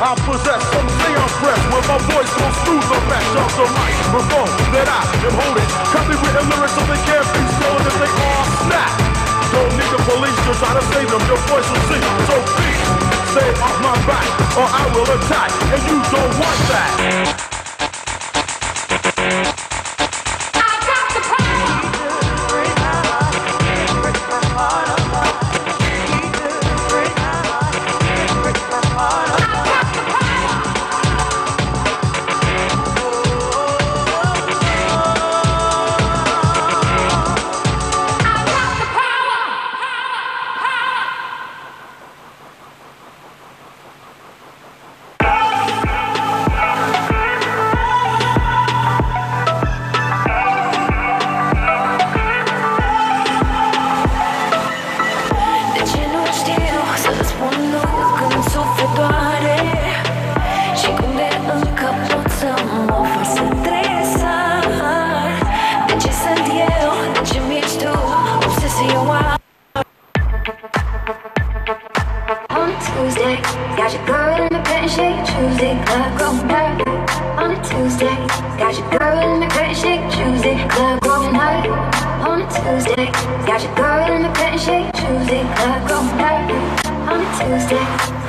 I'm possessed from the neon breath When my voice goes through the mesh of the microphone That I am holding Copywritten lyrics so they can't be stolen if they are snap Don't need the police to try to save them. Your voice will sing. So please, stay off my back Or I will attack. And you don't want that. On Tuesday, got your girl in the bed, shake Tuesday, club going hard. On a Tuesday, got your girl in the bed, shake Tuesday, club going hard. On a Tuesday, got your girl in the bed, shake Tuesday, club going hard. On a Tuesday.